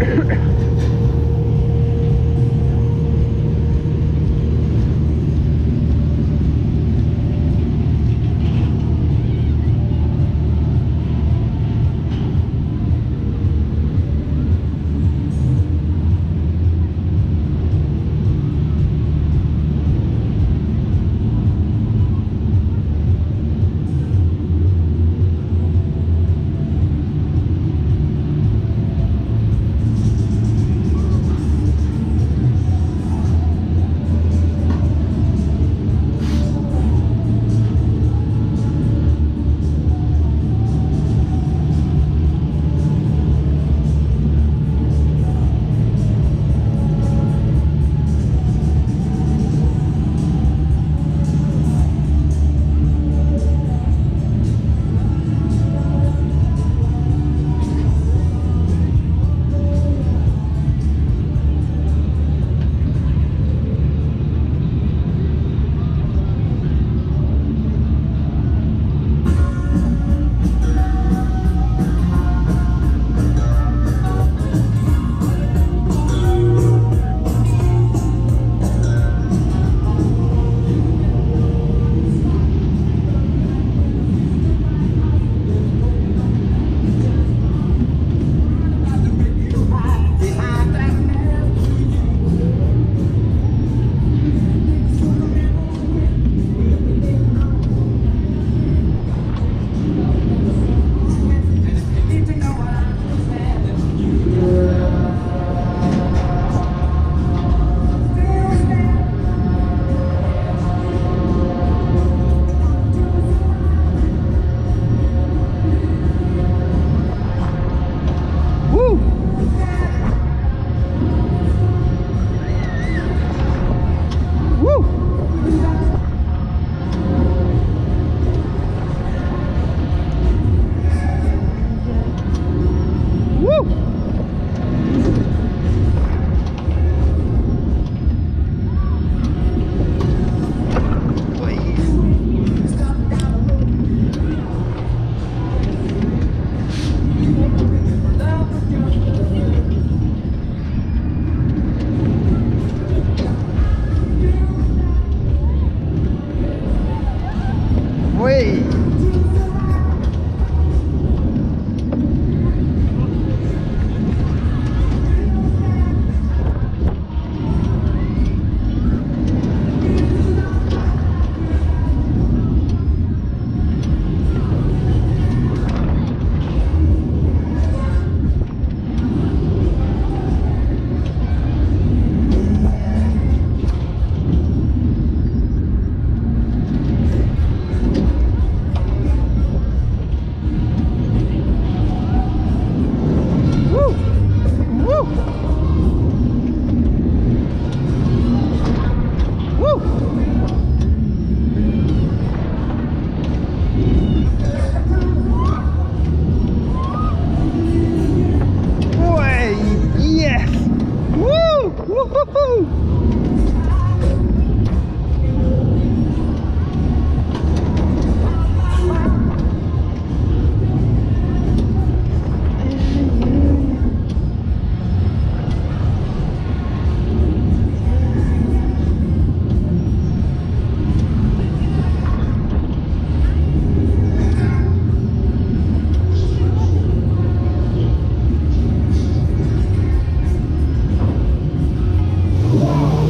Yeah. は。Wow.